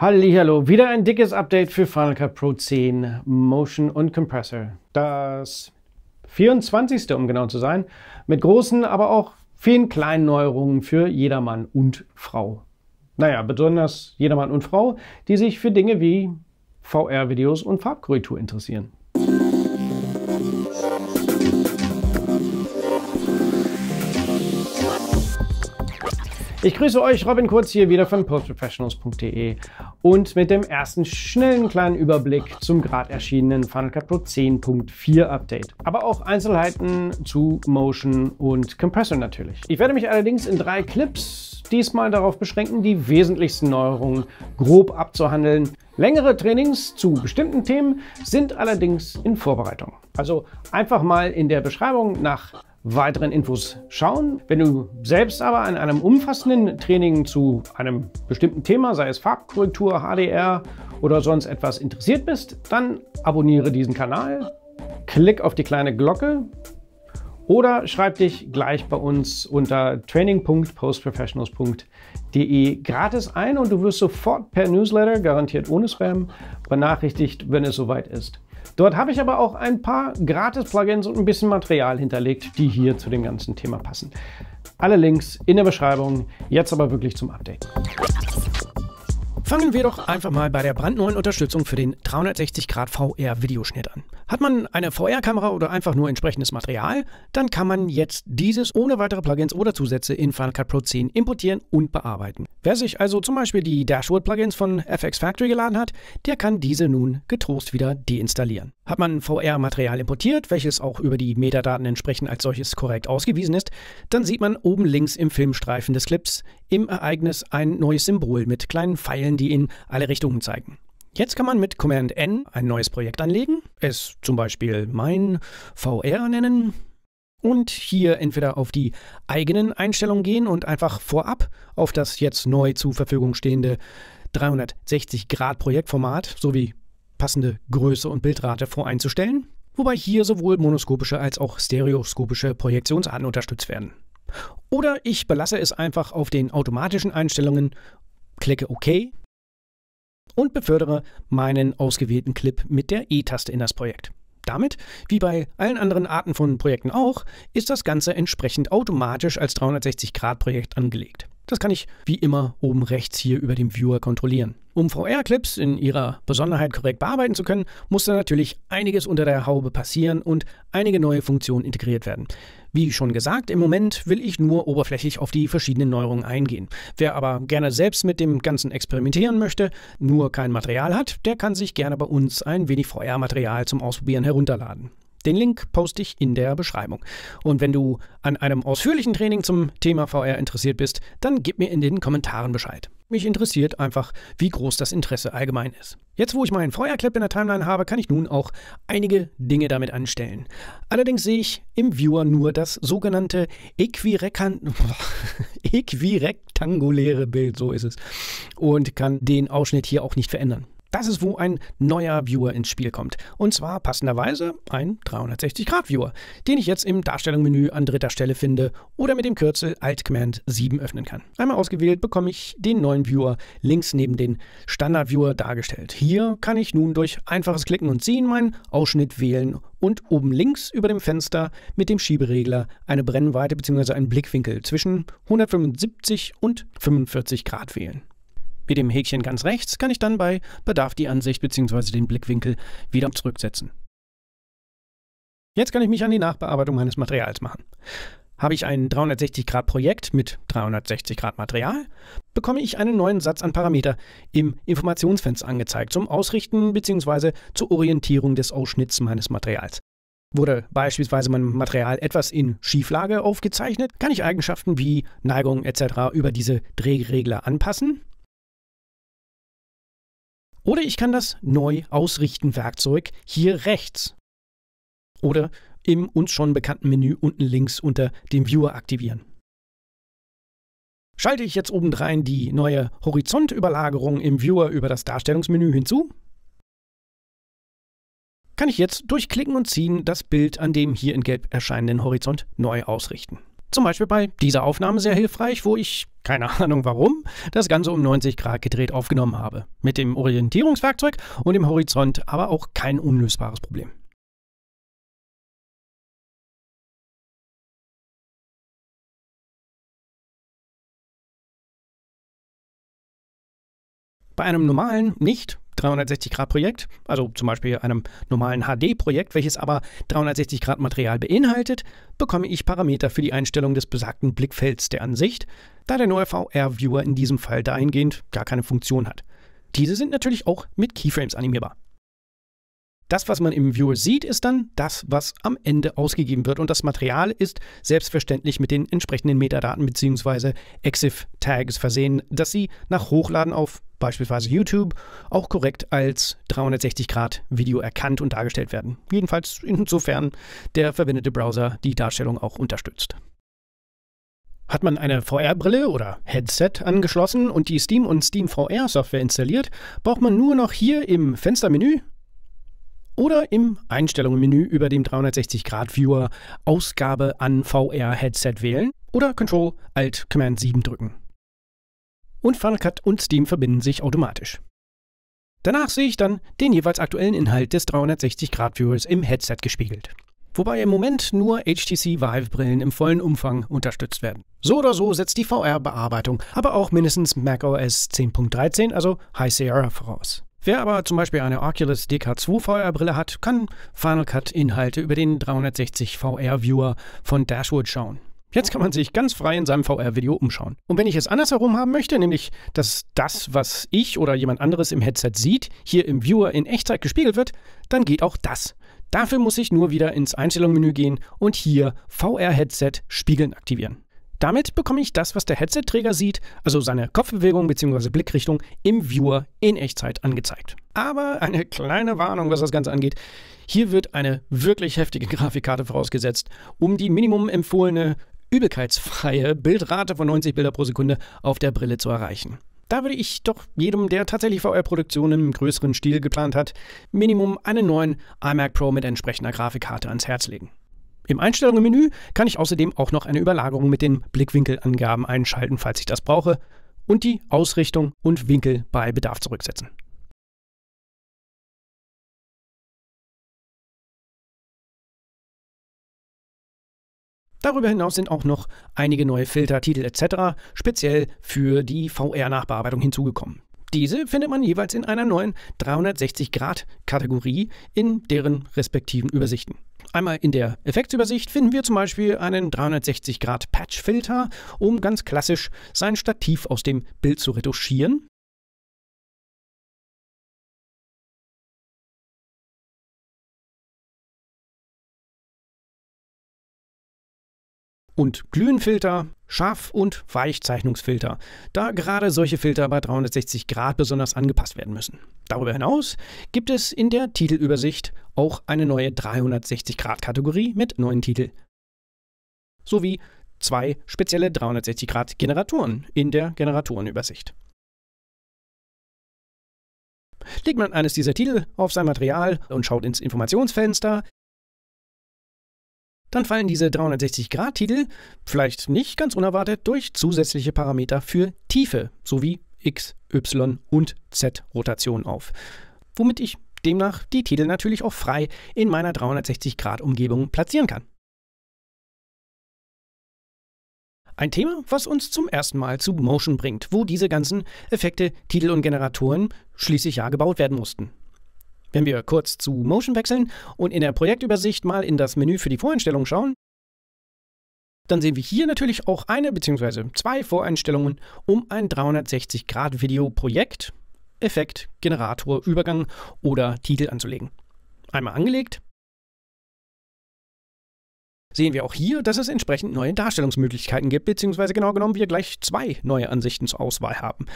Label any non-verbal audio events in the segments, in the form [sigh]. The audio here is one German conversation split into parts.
Hallo, wieder ein dickes Update für Final Cut Pro 10 Motion und Compressor. Das 24. um genau zu sein, mit großen, aber auch vielen kleinen Neuerungen für jedermann und Frau. Naja, besonders jedermann und Frau, die sich für Dinge wie VR-Videos und Farbkorrektur interessieren. Ich grüße euch, Robin Kurz hier wieder von postprofessionals.de und mit dem ersten schnellen kleinen Überblick zum gerade erschienenen Final Cut Pro 10.4 Update. Aber auch Einzelheiten zu Motion und Compressor natürlich. Ich werde mich allerdings in drei Clips diesmal darauf beschränken, die wesentlichsten Neuerungen grob abzuhandeln. Längere Trainings zu bestimmten Themen sind allerdings in Vorbereitung. Also einfach mal in der Beschreibung nach weiteren Infos schauen. Wenn du selbst aber an einem umfassenden Training zu einem bestimmten Thema, sei es Farbkorrektur, HDR oder sonst etwas interessiert bist, dann abonniere diesen Kanal, klick auf die kleine Glocke oder schreib dich gleich bei uns unter training.postprofessionals.de gratis ein und du wirst sofort per Newsletter, garantiert ohne Spam, benachrichtigt, wenn es soweit ist. Dort habe ich aber auch ein paar Gratis-Plugins und ein bisschen Material hinterlegt, die hier zu dem ganzen Thema passen. Alle Links in der Beschreibung. Jetzt aber wirklich zum Update. Fangen wir doch einfach mal bei der brandneuen Unterstützung für den 360 Grad VR Videoschnitt an. Hat man eine VR-Kamera oder einfach nur entsprechendes Material, dann kann man jetzt dieses ohne weitere Plugins oder Zusätze in Final Cut Pro 10 importieren und bearbeiten. Wer sich also zum Beispiel die Dashboard-Plugins von FX Factory geladen hat, der kann diese nun getrost wieder deinstallieren. Hat man VR-Material importiert, welches auch über die Metadaten entsprechend als solches korrekt ausgewiesen ist, dann sieht man oben links im Filmstreifen des Clips im Ereignis ein neues Symbol mit kleinen Pfeilen, die in alle Richtungen zeigen. Jetzt kann man mit Command N ein neues Projekt anlegen, es zum Beispiel mein VR nennen und hier entweder auf die eigenen Einstellungen gehen und einfach vorab auf das jetzt neu zur Verfügung stehende 360 Grad Projektformat sowie passende Größe und Bildrate voreinzustellen, wobei hier sowohl monoskopische als auch stereoskopische Projektionsarten unterstützt werden. Oder ich belasse es einfach auf den automatischen Einstellungen, klicke OK und befördere meinen ausgewählten Clip mit der E-Taste in das Projekt. Damit, wie bei allen anderen Arten von Projekten auch, ist das Ganze entsprechend automatisch als 360-Grad-Projekt angelegt. Das kann ich wie immer oben rechts hier über dem Viewer kontrollieren. Um VR-Clips in ihrer Besonderheit korrekt bearbeiten zu können, muss da natürlich einiges unter der Haube passieren und einige neue Funktionen integriert werden. Wie schon gesagt, im Moment will ich nur oberflächlich auf die verschiedenen Neuerungen eingehen. Wer aber gerne selbst mit dem Ganzen experimentieren möchte, nur kein Material hat, der kann sich gerne bei uns ein wenig VR-Material zum Ausprobieren herunterladen. Den Link poste ich in der Beschreibung. Und wenn du an einem ausführlichen Training zum Thema VR interessiert bist, dann gib mir in den Kommentaren Bescheid. Mich interessiert einfach, wie groß das Interesse allgemein ist. Jetzt, wo ich meinen VR-Clip in der Timeline habe, kann ich nun auch einige Dinge damit anstellen. Allerdings sehe ich im Viewer nur das sogenannte äquirektanguläre [laughs] Bild, so ist es, und kann den Ausschnitt hier auch nicht verändern. Das ist, wo ein neuer Viewer ins Spiel kommt. Und zwar passenderweise ein 360-Grad-Viewer, den ich jetzt im Darstellungsmenü an dritter Stelle finde oder mit dem Kürzel Alt-Command 7 öffnen kann. Einmal ausgewählt bekomme ich den neuen Viewer links neben den Standard-Viewer dargestellt. Hier kann ich nun durch einfaches Klicken und Ziehen meinen Ausschnitt wählen und oben links über dem Fenster mit dem Schieberegler eine Brennweite bzw. einen Blickwinkel zwischen 175 und 45 Grad wählen. Mit dem Häkchen ganz rechts kann ich dann bei Bedarf die Ansicht bzw. den Blickwinkel wieder zurücksetzen. Jetzt kann ich mich an die Nachbearbeitung meines Materials machen. Habe ich ein 360-Grad-Projekt mit 360-Grad-Material, bekomme ich einen neuen Satz an Parameter im Informationsfenster angezeigt zum Ausrichten bzw. zur Orientierung des Ausschnitts meines Materials. Wurde beispielsweise mein Material etwas in Schieflage aufgezeichnet, kann ich Eigenschaften wie Neigung etc. über diese Drehregler anpassen oder ich kann das Neu ausrichten Werkzeug hier rechts oder im uns schon bekannten Menü unten links unter dem Viewer aktivieren. Schalte ich jetzt obendrein die neue Horizontüberlagerung im Viewer über das Darstellungsmenü hinzu, kann ich jetzt durch Klicken und Ziehen das Bild an dem hier in Gelb erscheinenden Horizont neu ausrichten. Zum Beispiel bei dieser Aufnahme sehr hilfreich, wo ich, keine Ahnung warum, das Ganze um 90 Grad gedreht aufgenommen habe. Mit dem Orientierungswerkzeug und dem Horizont aber auch kein unlösbares Problem. Bei einem normalen, nicht 360-Grad-Projekt, also zum Beispiel einem normalen HD-Projekt, welches aber 360-Grad-Material beinhaltet, bekomme ich Parameter für die Einstellung des besagten Blickfelds der Ansicht, da der neue VR-Viewer in diesem Fall dahingehend gar keine Funktion hat. Diese sind natürlich auch mit Keyframes animierbar. Das, was man im Viewer sieht, ist dann das, was am Ende ausgegeben wird. Und das Material ist selbstverständlich mit den entsprechenden Metadaten bzw. EXIF-Tags versehen, dass sie nach Hochladen auf beispielsweise YouTube auch korrekt als 360-Grad-Video erkannt und dargestellt werden. Jedenfalls insofern der verwendete Browser die Darstellung auch unterstützt. Hat man eine VR-Brille oder Headset angeschlossen und die Steam und Steam VR-Software installiert, braucht man nur noch hier im Fenstermenü oder im Einstellungen-Menü über dem 360-Grad-Viewer Ausgabe an VR-Headset wählen oder Ctrl Alt Command 7 drücken. Und Final Cut und Steam verbinden sich automatisch. Danach sehe ich dann den jeweils aktuellen Inhalt des 360-Grad-Viewers im Headset gespiegelt. Wobei im Moment nur HTC Vive-Brillen im vollen Umfang unterstützt werden. So oder so setzt die VR-Bearbeitung aber auch mindestens macOS 10.13, also High Sierra, voraus. Wer aber zum Beispiel eine Oculus DK2 VR-Brille hat, kann Final Cut-Inhalte über den 360 VR-Viewer von Dashwood schauen. Jetzt kann man sich ganz frei in seinem VR-Video umschauen. Und wenn ich es andersherum haben möchte, nämlich dass das, was ich oder jemand anderes im Headset sieht, hier im Viewer in Echtzeit gespiegelt wird, dann geht auch das. Dafür muss ich nur wieder ins Einstellungsmenü gehen und hier VR-Headset Spiegeln aktivieren. Damit bekomme ich das, was der Headset-Träger sieht, also seine Kopfbewegung bzw. Blickrichtung im Viewer in Echtzeit angezeigt. Aber eine kleine Warnung, was das Ganze angeht. Hier wird eine wirklich heftige Grafikkarte vorausgesetzt, um die minimum empfohlene übelkeitsfreie Bildrate von 90 Bilder pro Sekunde auf der Brille zu erreichen. Da würde ich doch jedem, der tatsächlich VR-Produktionen im größeren Stil geplant hat, Minimum einen neuen iMac Pro mit entsprechender Grafikkarte ans Herz legen. Im Einstellungsmenü kann ich außerdem auch noch eine Überlagerung mit den Blickwinkelangaben einschalten, falls ich das brauche, und die Ausrichtung und Winkel bei Bedarf zurücksetzen. Darüber hinaus sind auch noch einige neue Filter, Titel etc. speziell für die VR-Nachbearbeitung hinzugekommen. Diese findet man jeweils in einer neuen 360-Grad-Kategorie in deren respektiven Übersichten. Einmal in der Effektsübersicht finden wir zum Beispiel einen 360-Grad-Patch-Filter, um ganz klassisch sein Stativ aus dem Bild zu retuschieren. und Glühenfilter, Scharf- und Weichzeichnungsfilter, da gerade solche Filter bei 360 Grad besonders angepasst werden müssen. Darüber hinaus gibt es in der Titelübersicht auch eine neue 360 Grad Kategorie mit neuen Titeln. Sowie zwei spezielle 360 Grad Generatoren in der Generatorenübersicht. Legt man eines dieser Titel auf sein Material und schaut ins Informationsfenster, dann fallen diese 360-Grad-Titel, vielleicht nicht ganz unerwartet, durch zusätzliche Parameter für Tiefe sowie X, Y und Z-Rotation auf, womit ich demnach die Titel natürlich auch frei in meiner 360-Grad-Umgebung platzieren kann. Ein Thema, was uns zum ersten Mal zu Motion bringt, wo diese ganzen Effekte, Titel und Generatoren schließlich ja gebaut werden mussten. Wenn wir kurz zu Motion wechseln und in der Projektübersicht mal in das Menü für die Voreinstellungen schauen, dann sehen wir hier natürlich auch eine bzw. zwei Voreinstellungen, um ein 360-Grad-Video-Projekt, Effekt, Generator, Übergang oder Titel anzulegen. Einmal angelegt, sehen wir auch hier, dass es entsprechend neue Darstellungsmöglichkeiten gibt, beziehungsweise genau genommen wir gleich zwei neue Ansichten zur Auswahl haben.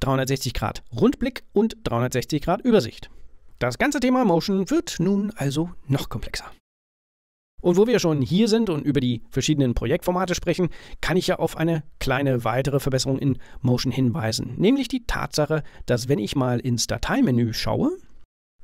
360 Grad Rundblick und 360 Grad Übersicht. Das ganze Thema Motion wird nun also noch komplexer. Und wo wir schon hier sind und über die verschiedenen Projektformate sprechen, kann ich ja auf eine kleine weitere Verbesserung in Motion hinweisen, nämlich die Tatsache, dass wenn ich mal ins Dateimenü schaue,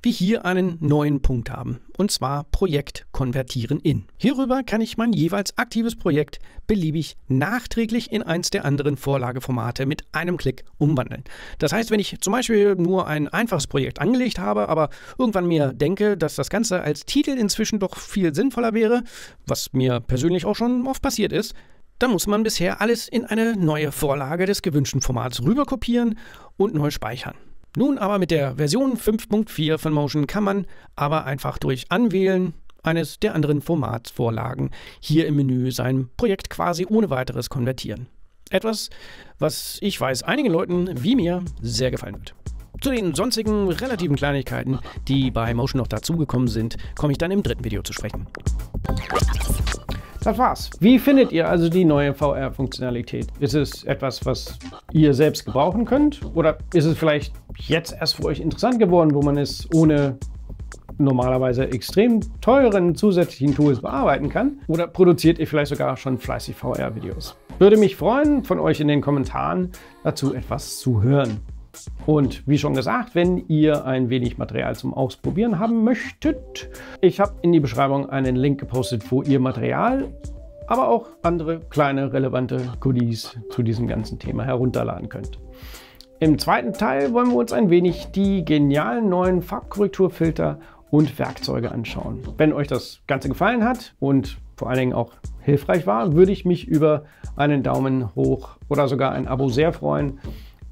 wir hier einen neuen Punkt haben, und zwar Projekt konvertieren in. Hierüber kann ich mein jeweils aktives Projekt beliebig nachträglich in eins der anderen Vorlageformate mit einem Klick umwandeln. Das heißt, wenn ich zum Beispiel nur ein einfaches Projekt angelegt habe, aber irgendwann mir denke, dass das Ganze als Titel inzwischen doch viel sinnvoller wäre, was mir persönlich auch schon oft passiert ist, dann muss man bisher alles in eine neue Vorlage des gewünschten Formats rüberkopieren und neu speichern. Nun aber mit der Version 5.4 von Motion kann man aber einfach durch Anwählen eines der anderen Formatsvorlagen hier im Menü sein Projekt quasi ohne weiteres konvertieren. Etwas, was ich weiß einigen Leuten wie mir sehr gefallen wird. Zu den sonstigen relativen Kleinigkeiten, die bei Motion noch dazugekommen sind, komme ich dann im dritten Video zu sprechen. Das war's. Wie findet ihr also die neue VR-Funktionalität? Ist es etwas, was ihr selbst gebrauchen könnt? Oder ist es vielleicht jetzt erst für euch interessant geworden, wo man es ohne normalerweise extrem teuren zusätzlichen Tools bearbeiten kann? Oder produziert ihr vielleicht sogar schon fleißig VR-Videos? Würde mich freuen, von euch in den Kommentaren dazu etwas zu hören. Und wie schon gesagt, wenn ihr ein wenig Material zum Ausprobieren haben möchtet, ich habe in die Beschreibung einen Link gepostet, wo ihr Material, aber auch andere kleine relevante Goodies zu diesem ganzen Thema herunterladen könnt. Im zweiten Teil wollen wir uns ein wenig die genialen neuen Farbkorrekturfilter und Werkzeuge anschauen. Wenn euch das Ganze gefallen hat und vor allen Dingen auch hilfreich war, würde ich mich über einen Daumen hoch oder sogar ein Abo sehr freuen.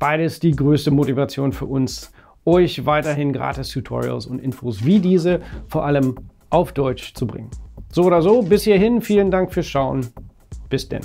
Beides die größte Motivation für uns, euch weiterhin gratis Tutorials und Infos wie diese vor allem auf Deutsch zu bringen. So oder so, bis hierhin, vielen Dank fürs Schauen. Bis denn.